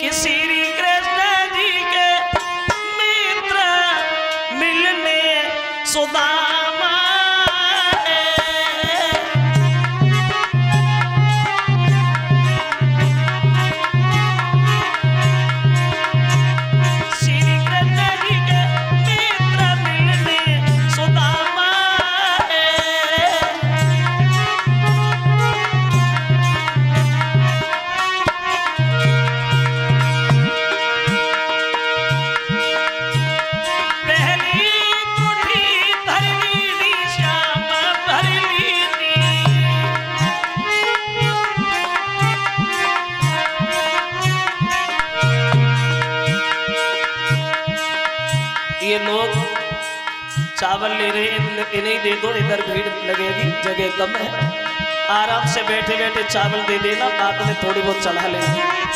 कि श्री कृष्ण जी के मित्र मिलने सुदामा ये लोग चावल ले रहे हैं इन- इन्हें दे दो, इधर भीड़ लगेगी, जगह कम है। आराम से बैठे बैठे चावल दे देना, बाद में थोड़ी बहुत चला लेंगे।